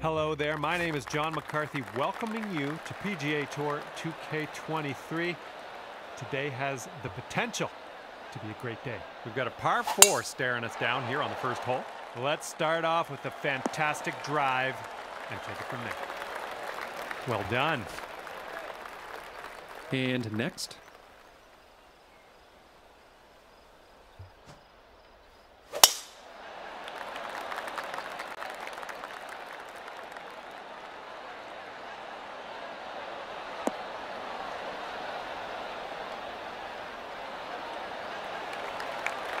Hello there, my name is John McCarthy, welcoming you to PGA Tour 2K23. Today has the potential to be a great day. We've got a par four staring us down here on the first hole. Let's start off with a fantastic drive and take it from there. Well done. And next,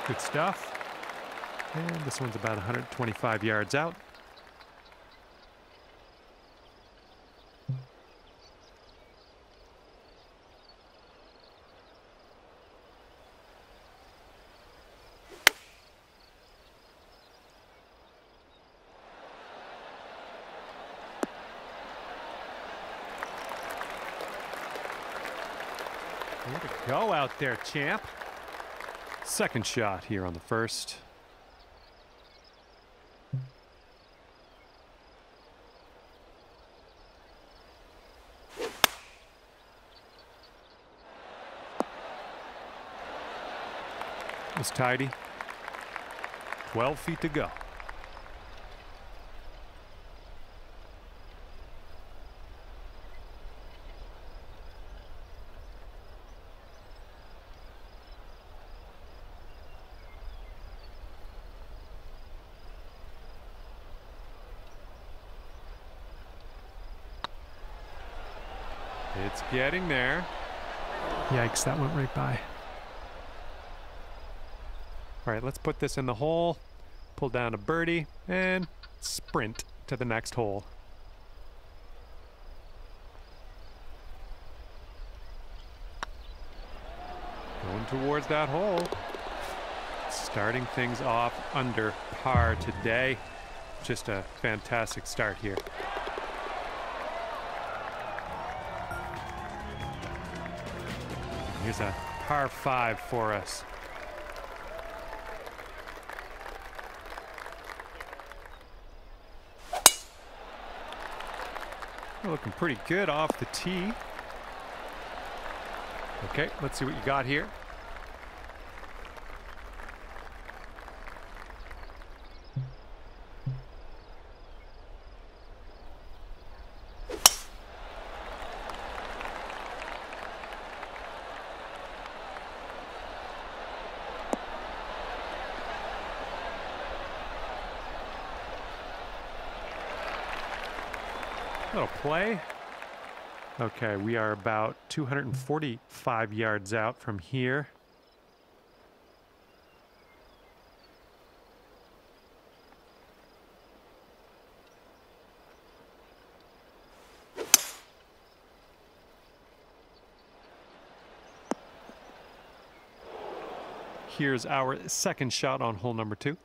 Good stuff. And this one's about 125 yards out. To go out there, champ. Second shot here on the first. was tidy. 12 feet to go. It's getting there. Yikes, that went right by. All right, let's put this in the hole, pull down a birdie, and sprint to the next hole. Going towards that hole. Starting things off under par today. Just a fantastic start here. Here's a par five for us. Looking pretty good off the tee. Okay, let's see what you got here. Little play. Okay, we are about 245 yards out from here. Here's our second shot on hole number two.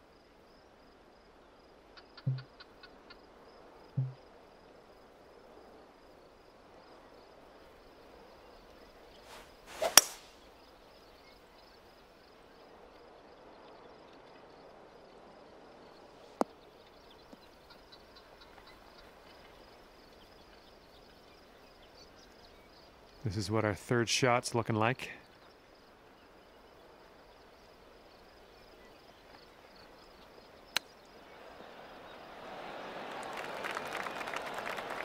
What our third shot's looking like.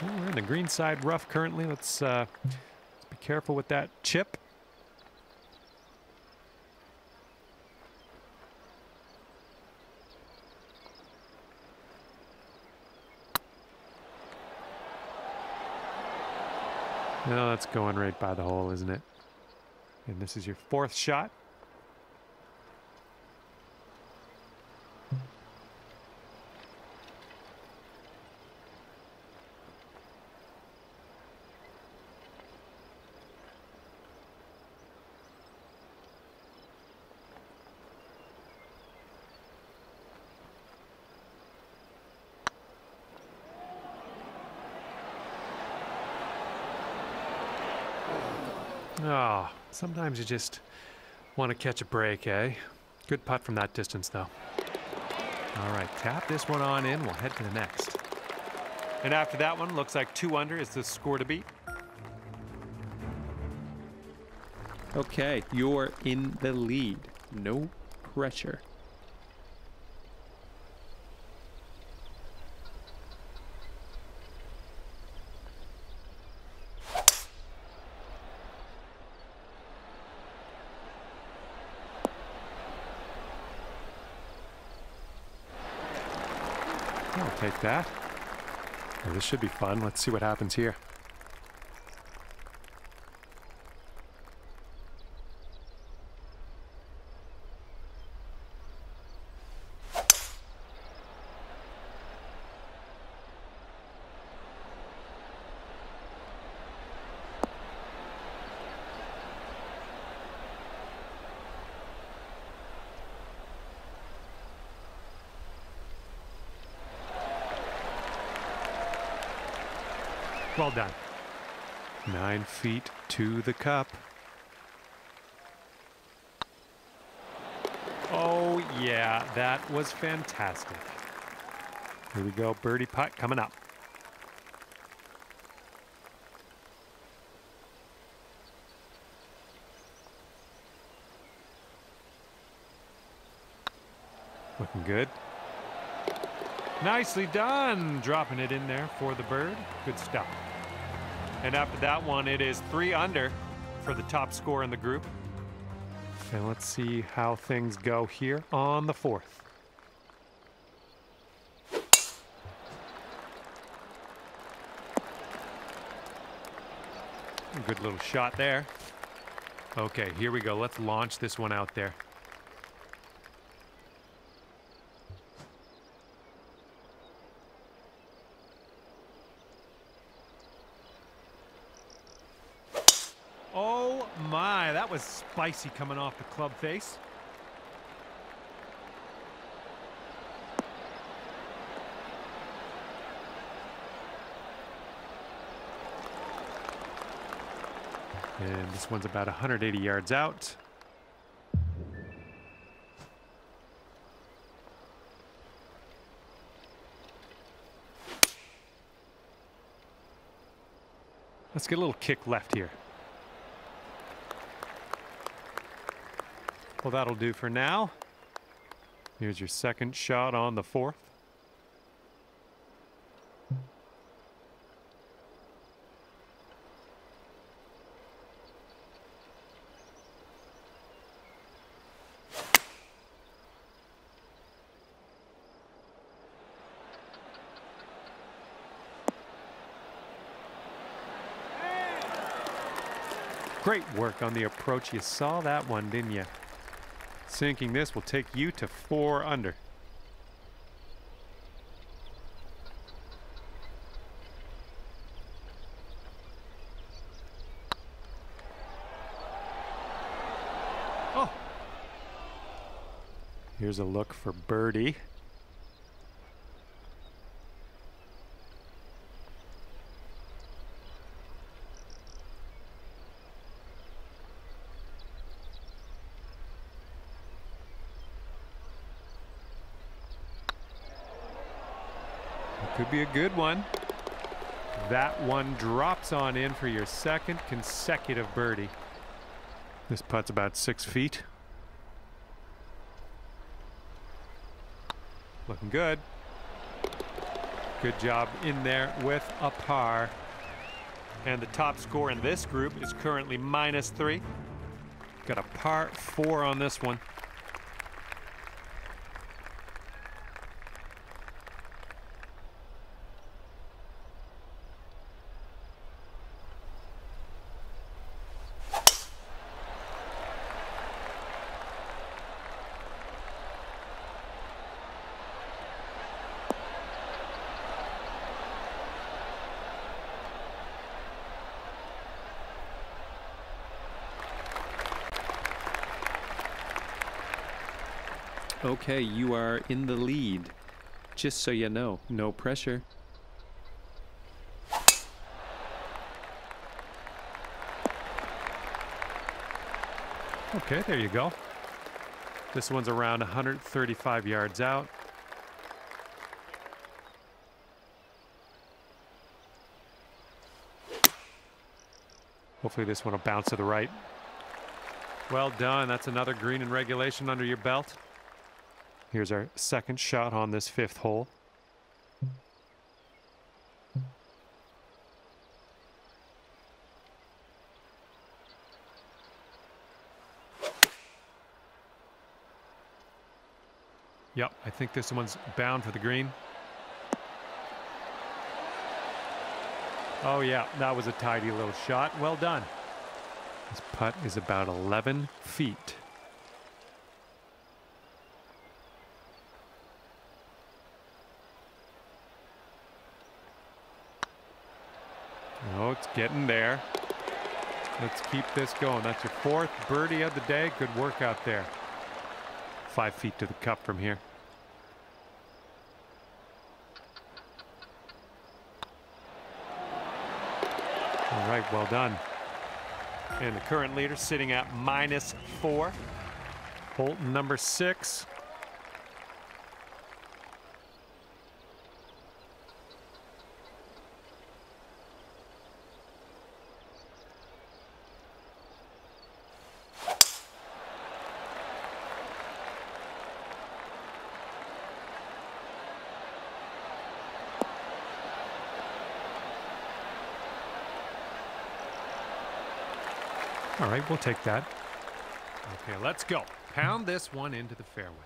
We're in the green side rough currently. Let's, uh, let's be careful with that chip. No, that's going right by the hole, isn't it? And this is your fourth shot. Oh, sometimes you just want to catch a break, eh? Good putt from that distance, though. All right, tap this one on in. We'll head to the next. And after that one, looks like two under is the score to beat. Okay, you're in the lead. No pressure. Take that. This should be fun. Let's see what happens here. Well done. Nine feet to the cup. Oh, yeah, that was fantastic. Here we go, birdie putt coming up. Looking good. Nicely done, dropping it in there for the bird. Good stuff. And after that one, it is three under for the top score in the group. And let's see how things go here on the fourth. Good little shot there. Okay, here we go. Let's launch this one out there. Oh my, that was spicy coming off the club face. And this one's about 180 yards out. Let's get a little kick left here. Well, that'll do for now. Here's your second shot on the fourth. Great work on the approach. You saw that one, didn't you? Sinking this will take you to four under. Oh. Here's a look for birdie. Be a good one. That one drops on in for your second consecutive birdie. This putt's about six feet. Looking good. Good job in there with a par. And the top score in this group is currently minus three. Got a par four on this one. Okay, you are in the lead. Just so you know, no pressure. Okay, there you go. This one's around 135 yards out. Hopefully this one will bounce to the right. Well done. That's another green in regulation under your belt. Here's our second shot on this fifth hole. Yep, I think this one's bound for the green. Oh yeah, that was a tidy little shot. Well done. This putt is about 11 feet. Oh, it's getting there. Let's keep this going. That's your fourth birdie of the day. Good work out there. Five feet to the cup from here. All right, well done. And the current leader sitting at minus four. Holton number six. All right, we'll take that. Okay, let's go. Pound this one into the fairway.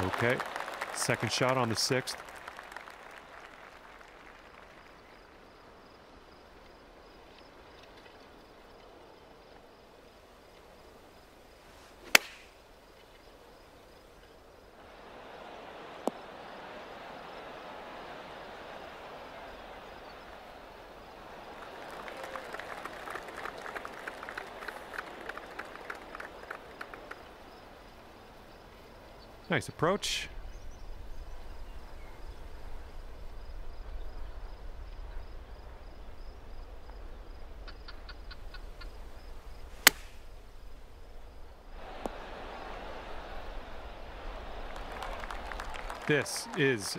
Okay, second shot on the sixth. Nice approach. This is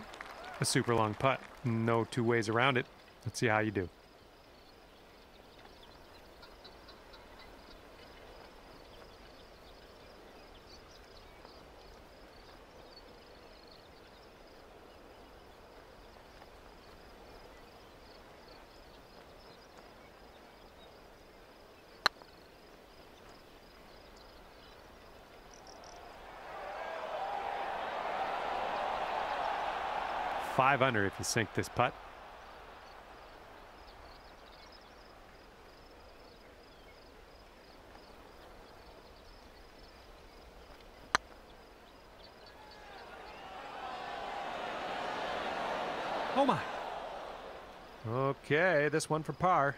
a super long putt. No two ways around it. Let's see how you do. Five under if you sink this putt. Oh my. Okay, this one for par.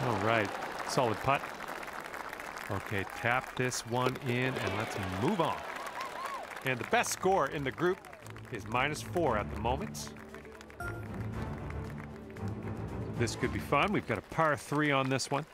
All right, solid putt. Okay, tap this one in and let's move on. And the best score in the group is minus four at the moment. This could be fun. We've got a par three on this one.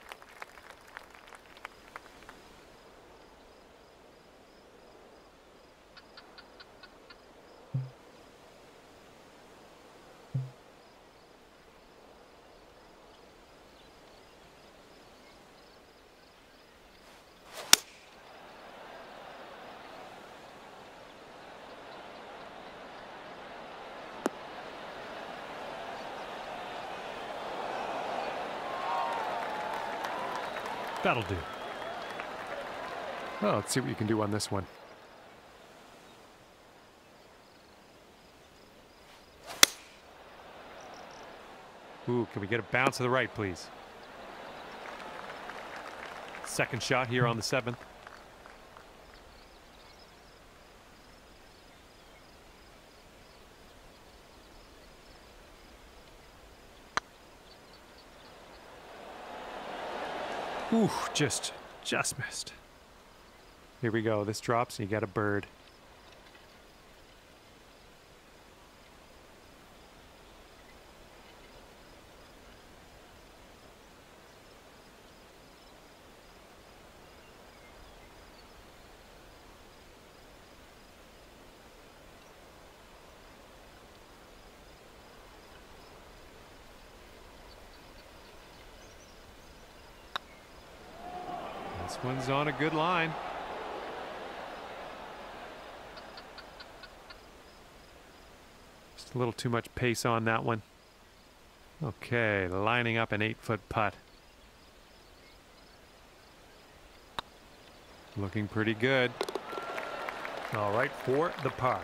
That'll do. Well, let's see what you can do on this one. Ooh, can we get a bounce to the right, please? Second shot here on the seventh. Ooh, just, just missed. Here we go. This drops and you got a bird. One's on a good line. Just a little too much pace on that one. Okay, lining up an eight foot putt. Looking pretty good. All right, for the par.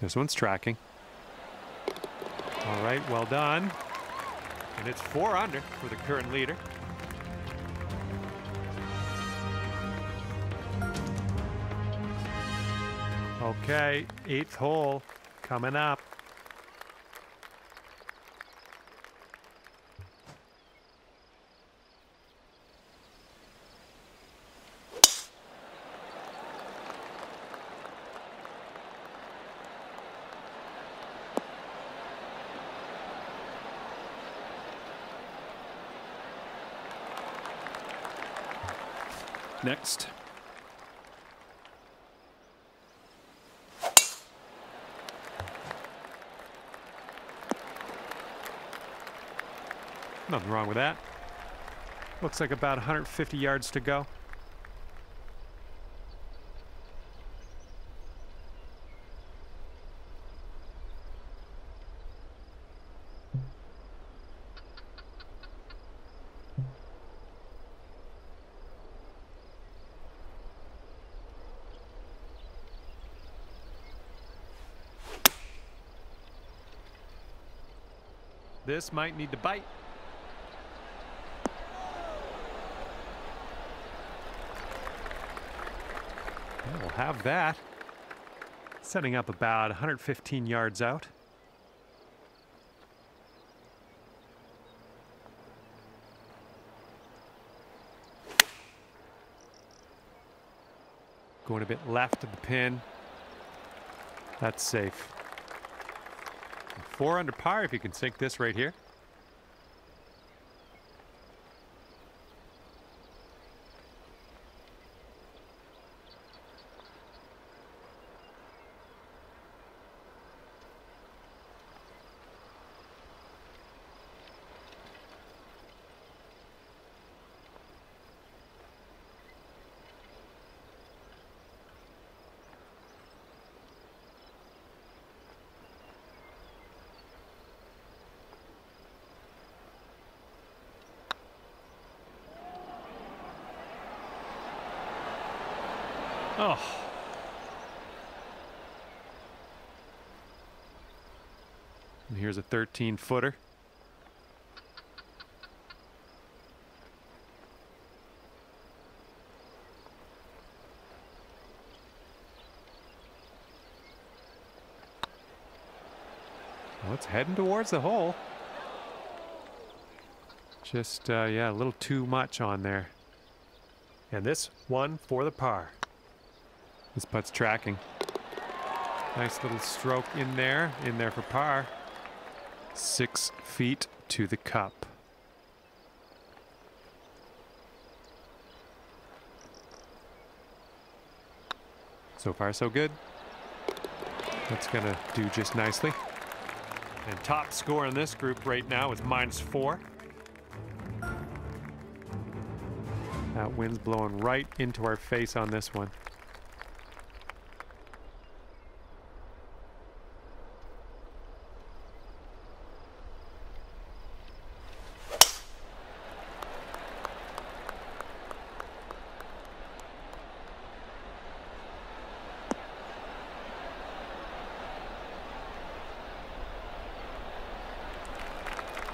This one's tracking. All right, well done. And it's four under for the current leader. Okay, eighth hole coming up. Next. Nothing wrong with that. Looks like about 150 yards to go. This might need to bite. We'll have that. Setting up about 115 yards out. Going a bit left of the pin. That's safe. Four under par if you can sink this right here. Oh. And here's a 13 footer. Well, it's heading towards the hole. Just, uh, yeah, a little too much on there. And this one for the par. This putt's tracking. Nice little stroke in there, in there for par. Six feet to the cup. So far, so good. That's gonna do just nicely. And top score in this group right now is minus four. That wind's blowing right into our face on this one.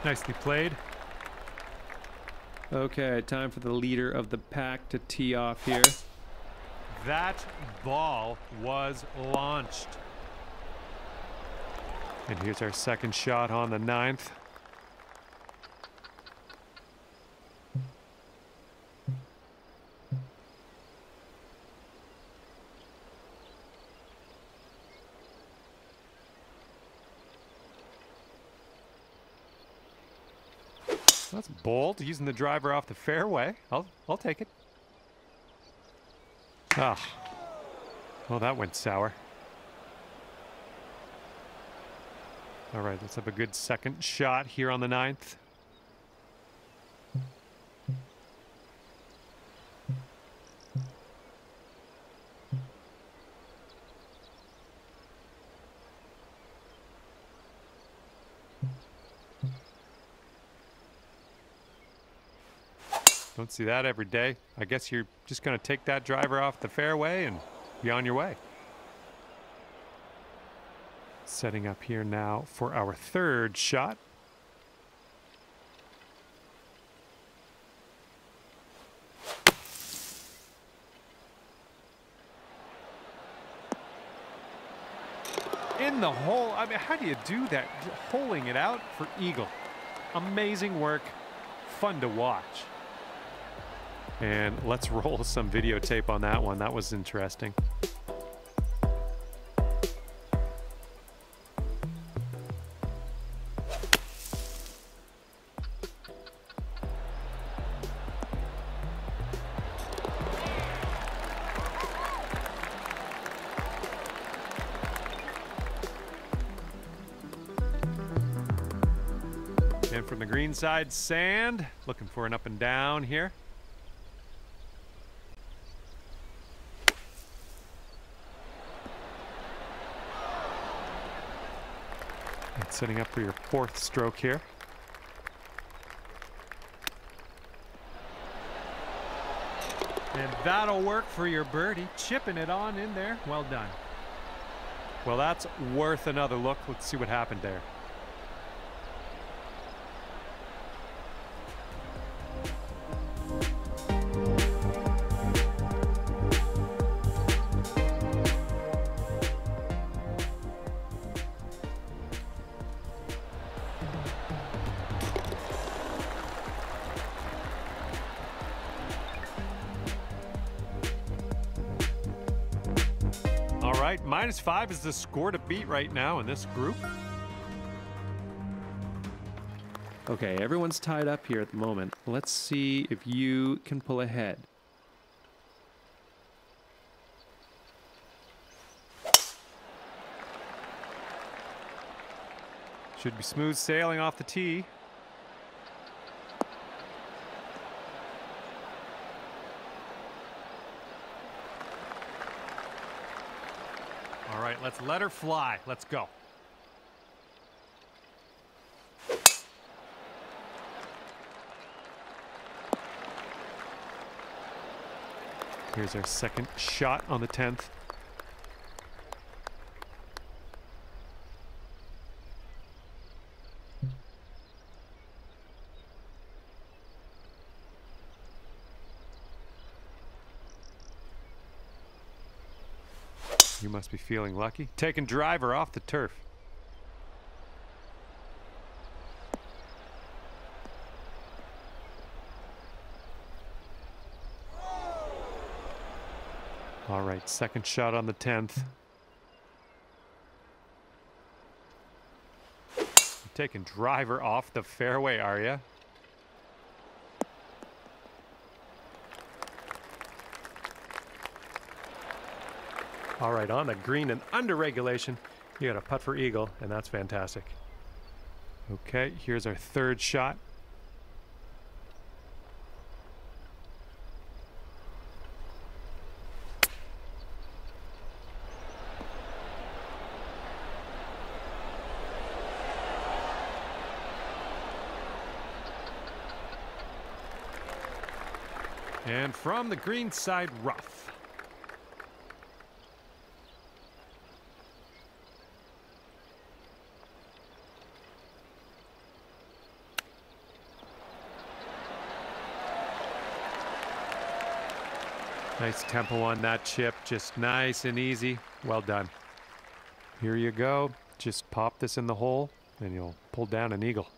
Nicely played. Okay, time for the leader of the pack to tee off here. That ball was launched. And here's our second shot on the ninth. That's using the driver off the fairway. I'll, I'll take it. Ah, well, that went sour. All right, let's have a good second shot here on the ninth. See that every day. I guess you're just going to take that driver off the fairway and be on your way. Setting up here now for our third shot. In the hole. I mean, how do you do that? Holing it out for Eagle. Amazing work. Fun to watch. And let's roll some videotape on that one. That was interesting. And from the green side, sand. Looking for an up and down here. Setting up for your fourth stroke here. And that'll work for your birdie. Chipping it on in there. Well done. Well, that's worth another look. Let's see what happened there. Minus five is the score to beat right now in this group. Okay, everyone's tied up here at the moment. Let's see if you can pull ahead. Should be smooth sailing off the tee. All right, let's let her fly. Let's go. Here's our second shot on the 10th. Must be feeling lucky. Taking driver off the turf. All right, second shot on the 10th. You're taking driver off the fairway, are you? All right, on the green and under regulation, you got a putt for eagle, and that's fantastic. Okay, here's our third shot. And from the green side rough. Nice tempo on that chip, just nice and easy. Well done. Here you go. Just pop this in the hole and you'll pull down an eagle.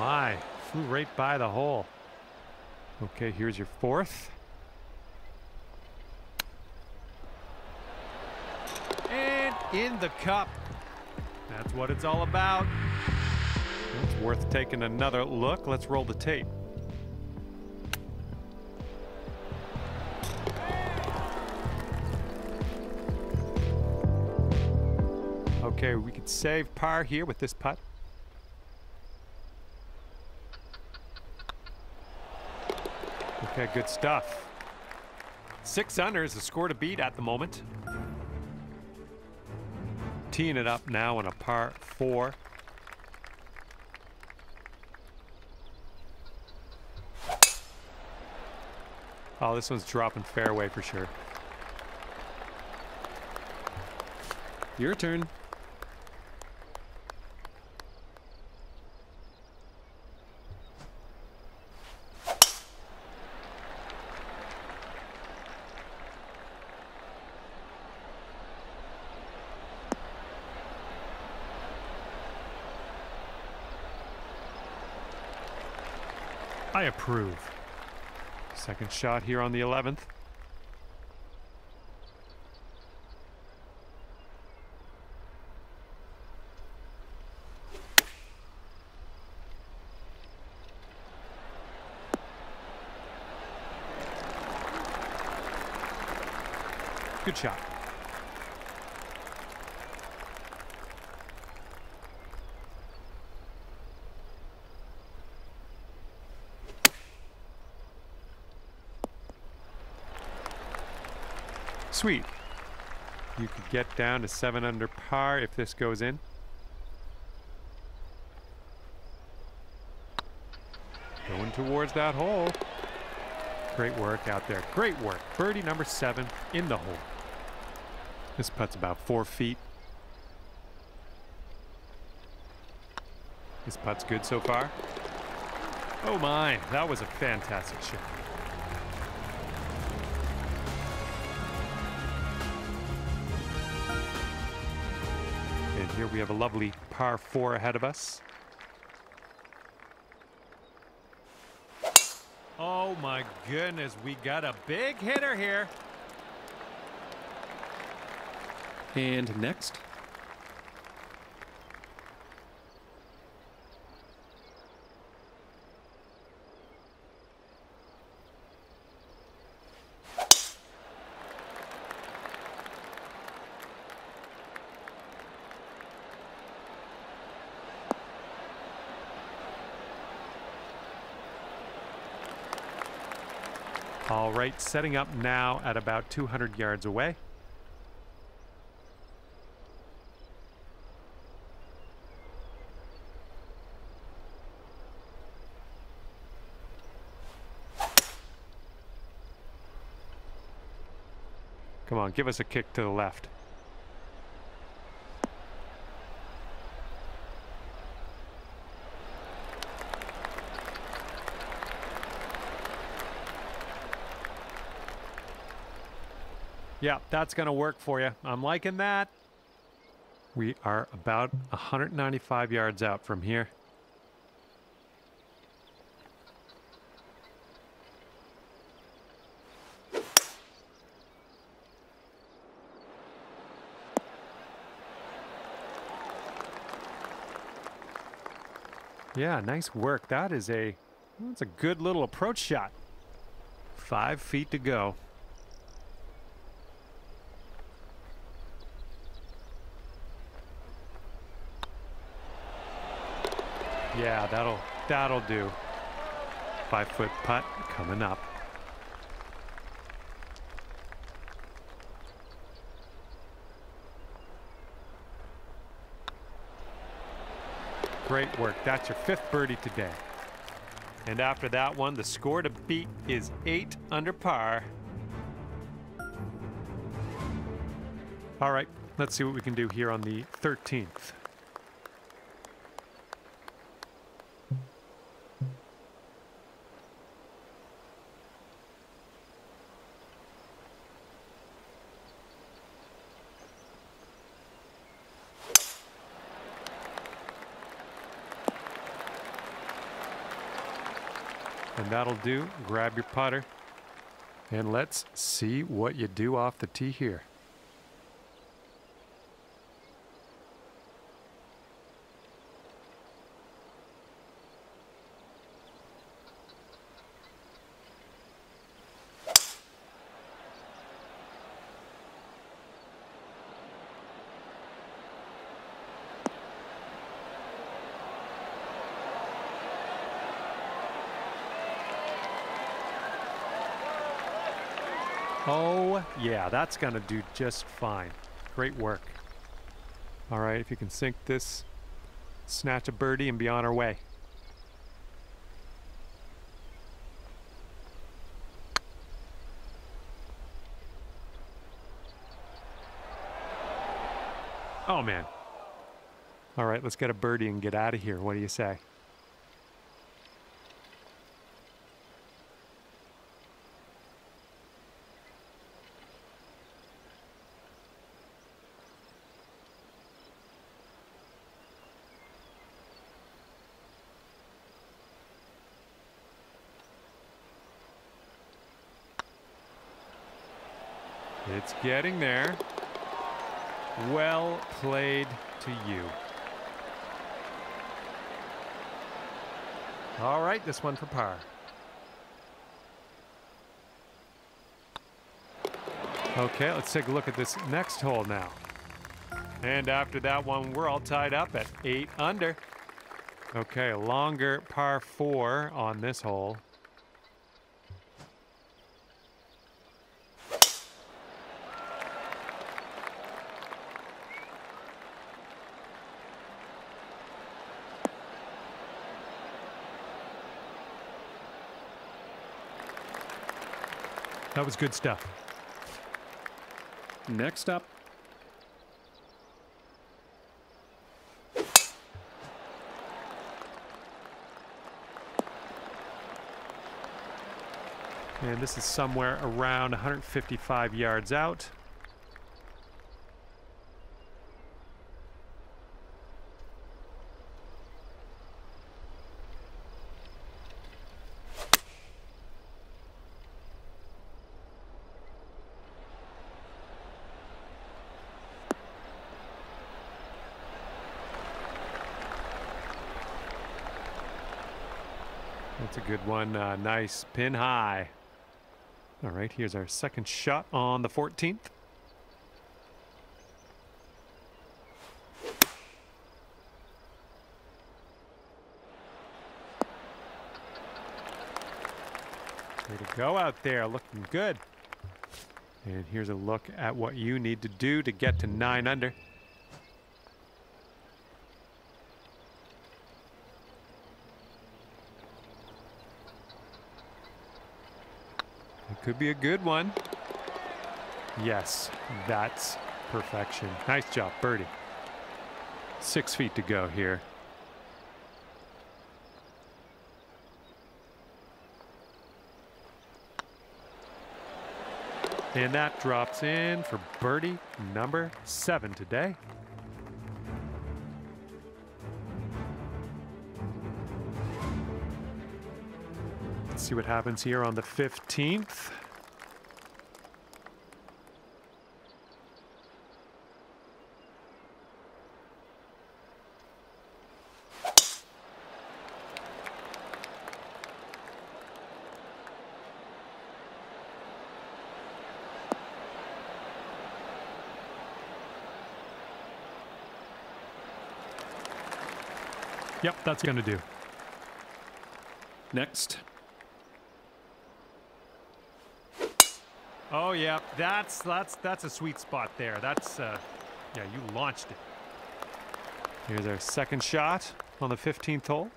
My, flew right by the hole. Okay, here's your fourth. And in the cup. That's what it's all about. It's worth taking another look. Let's roll the tape. Okay, we could save par here with this putt. Okay, good stuff. Six under is the score to beat at the moment. Teeing it up now on a par four. Oh, this one's dropping fairway for sure. Your turn. I approve. Second shot here on the 11th. Good shot. Sweet. You could get down to seven under par if this goes in. Going towards that hole. Great work out there. Great work. Birdie number seven in the hole. This putt's about four feet. This putt's good so far. Oh my, that was a fantastic shot. And here we have a lovely par four ahead of us. Oh my goodness, we got a big hitter here. And next. All right, setting up now at about 200 yards away. Come on, give us a kick to the left. Yeah, that's going to work for you. I'm liking that. We are about 195 yards out from here. Yeah, nice work. That is a that's a good little approach shot. Five feet to go. Yeah, that'll that'll do. Five foot putt coming up. Great work. That's your fifth birdie today. And after that one, the score to beat is eight under par. All right, let's see what we can do here on the 13th. and that'll do. Grab your putter, and let's see what you do off the tee here. Oh, yeah, that's going to do just fine. Great work. All right, if you can sink this, snatch a birdie and be on our way. Oh, man. All right, let's get a birdie and get out of here. What do you say? It's getting there. Well played to you. All right, this one for par. Okay, let's take a look at this next hole now. And after that one, we're all tied up at eight under. Okay, longer par four on this hole. That was good stuff. Next up, And this is somewhere around 155 yards out. That's a good one. Uh, nice pin high. All right, here's our second shot on the 14th. Way to go out there, looking good. And here's a look at what you need to do to get to nine under. Could be a good one. Yes, that's perfection. Nice job, birdie. Six feet to go here. And that drops in for birdie number seven today. See what happens here on the 15th. Yep, that's going to do. next. Oh yeah, that's that's that's a sweet spot there. That's uh, yeah, you launched it. Here's our second shot on the 15th hole.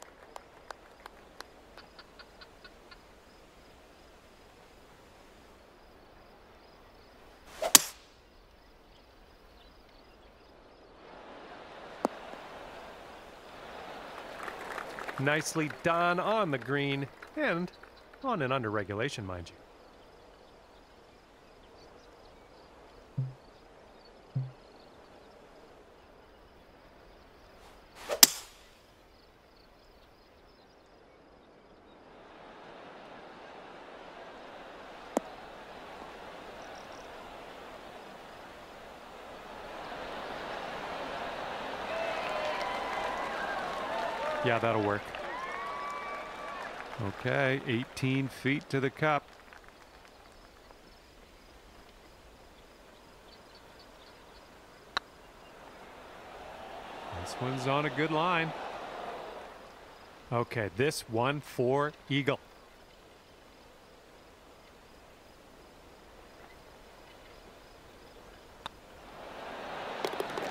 Nicely done on the green and on an under regulation, mind you. Yeah, that'll work. Okay, 18 feet to the cup. This one's on a good line. Okay, this one for Eagle.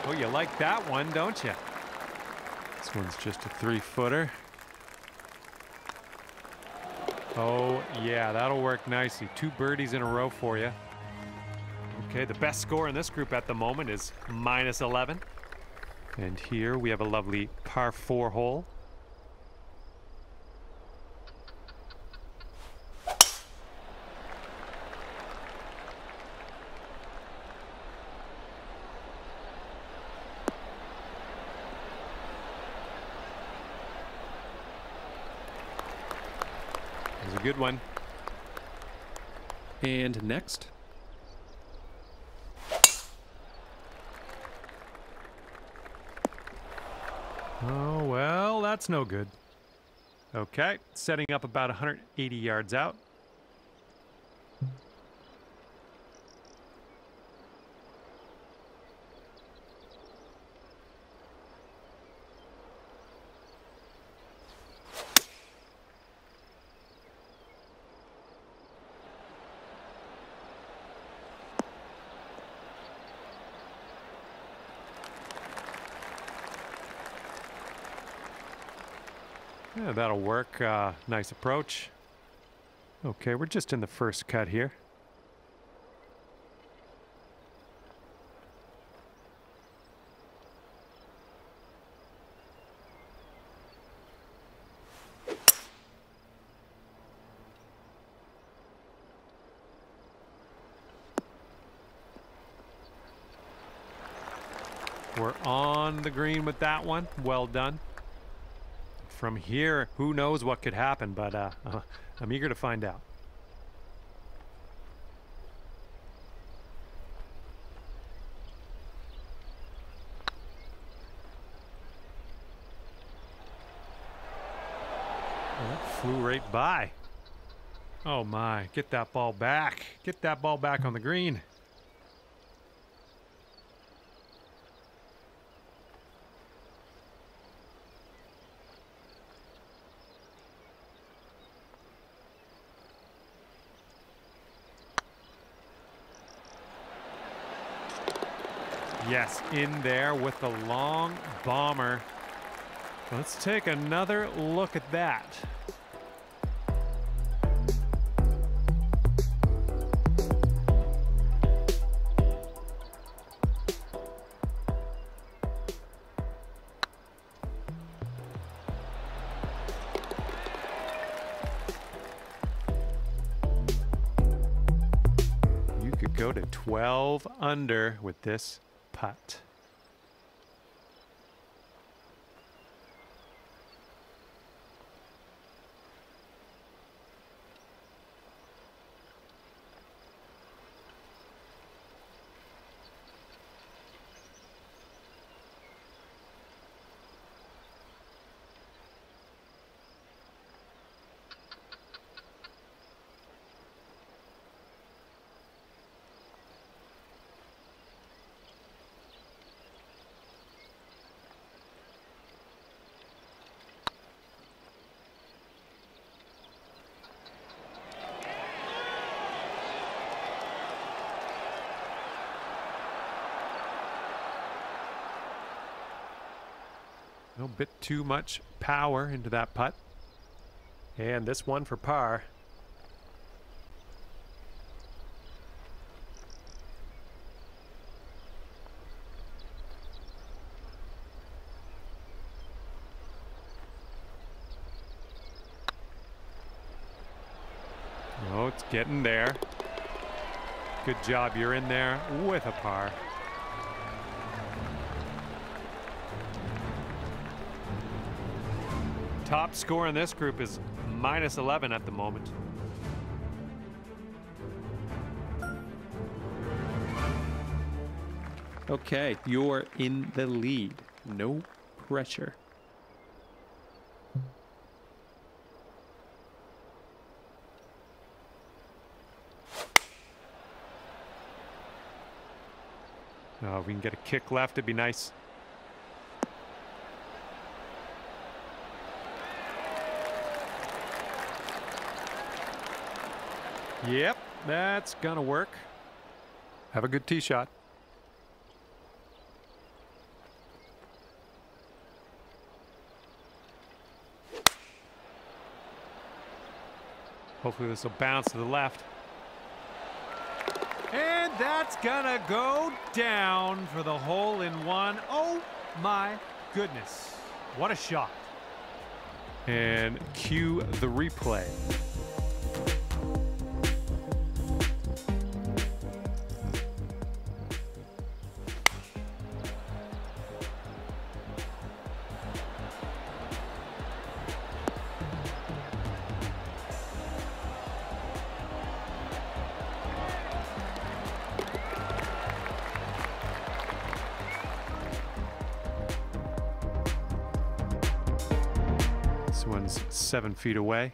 Oh, you like that one, don't you? This one's just a three footer. Oh, yeah, that'll work nicely. Two birdies in a row for you. Okay, the best score in this group at the moment is minus 11. And here we have a lovely par four hole. Good one. And next, Oh, well, that's no good. Okay, setting up about 180 yards out. That'll work. Uh, nice approach. Okay, we're just in the first cut here. We're on the green with that one. Well done from here, who knows what could happen, but uh, I'm eager to find out. flew right by. Oh my, get that ball back. Get that ball back on the green. Yes, in there with the long bomber. Let's take another look at that. You could go to 12 under with this putt. A bit too much power into that putt. And this one for par. Oh, it's getting there. Good job. You're in there with a par. Top score in this group is minus 11 at the moment. Okay, you're in the lead. No pressure. Oh, if we can get a kick left, it'd be nice. Yep, that's gonna work. Have a good tee shot. Hopefully this will bounce to the left. And that's gonna go down for the hole in one. Oh my goodness. What a shot. And cue the replay. Seven feet away.